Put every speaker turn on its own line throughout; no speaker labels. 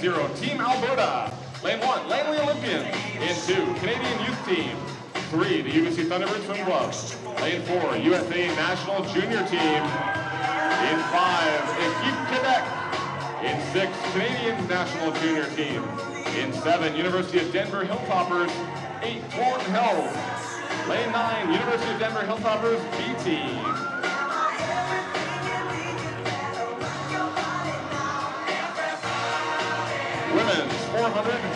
0090, Team Alberta. Lane one, Langley Olympians. In two, Canadian Youth Team. Three, the UBC Thunderbirds Swim Club. Lane four, USA National Junior Team. In five, Equipe Quebec. In six, Canadian National Junior Team. In seven, University of Denver Hilltoppers. Eight, Thornton Hills. Lane nine, University of Denver Hilltoppers B Team. Women's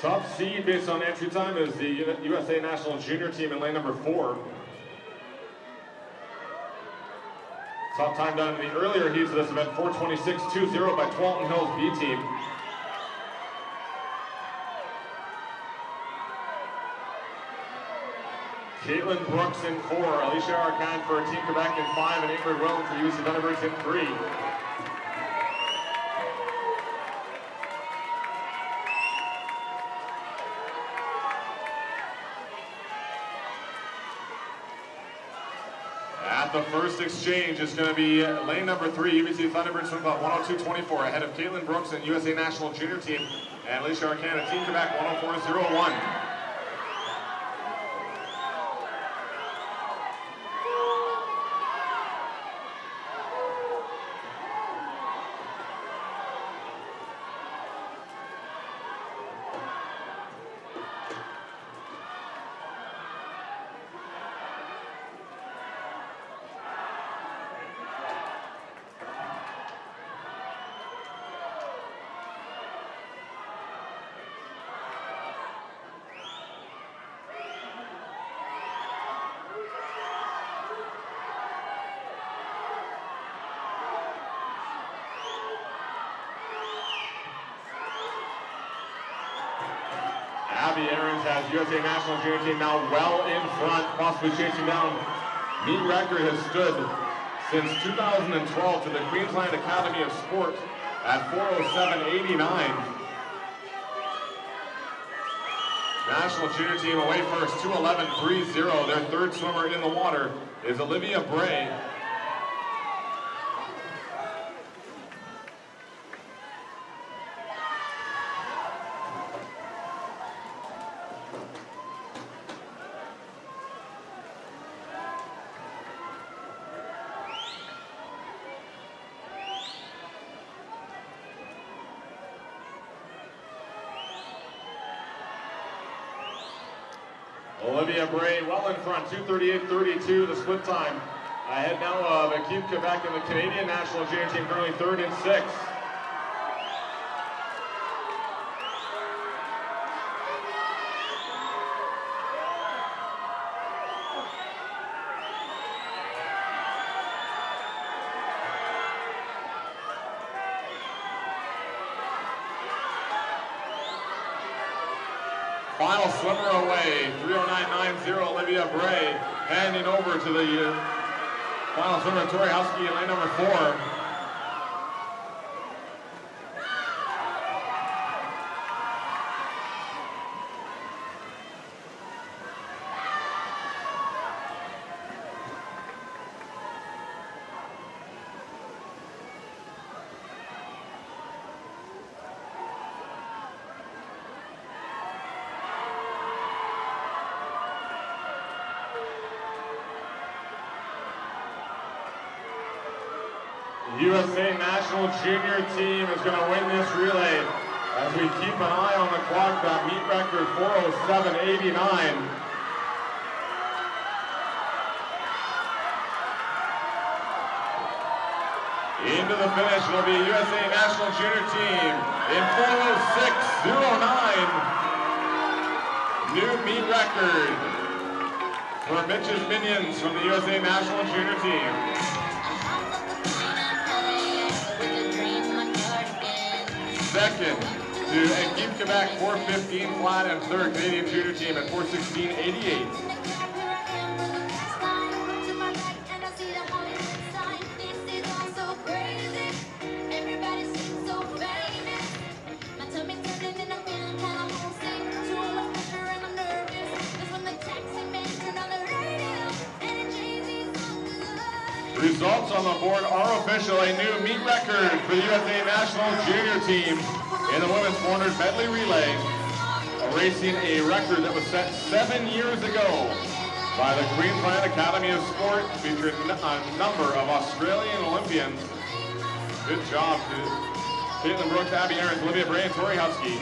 Top seed based on entry time is the USA National Junior Team in lane number four. Top time done in the earlier heats of this event, 426.20 by Thornton Hills B Team. Caitlin Brooks in four, Alicia Arcan for Team Quebec in five, and Ingrid Wilm for UC Thunderbirds in three. At the first exchange, it's going to be lane number three, UBC Thunderbirds swim about 102.24 ahead of Caitlin Brooks and USA National Junior Team and Alicia Arcana, Team Quebec 104.01. Abby Aarons has USA National Junior Team now well in front, possibly chasing down. Mean record has stood since 2012 to the Queensland Academy of Sport at 407.89. National Junior Team away first, 211.30. Their third swimmer in the water is Olivia Bray. Olivia Bray well in front, 238.32 the split time. Ahead now of Equipe Quebec and the Canadian national junior team currently third and sixth. Final swimmer away, 309.90 Olivia Bray, handing over to the uh, final swimmer Tori Huske lane number four. USA National Junior Team is going to win this relay as we keep an eye on the clock. That meet record 407.89. Into the finish will be USA National Junior Team in 406.09. New meet record for Mitch's Minions from the USA National Junior Team. Second to Equipe Quebec 415 flat and third Canadian Junior Team at 416.88. Results on the board are official. A new meet record for the USA National Junior Team in the women's 400 medley relay, erasing a record that was set seven years ago by the Queensland Academy of Sport, featuring a number of Australian Olympians. Good job to Caitlin Brooks, Abby Aarons, Olivia Bray, and Tori Huske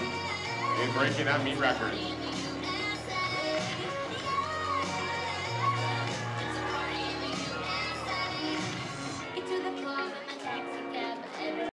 in breaking that meet record.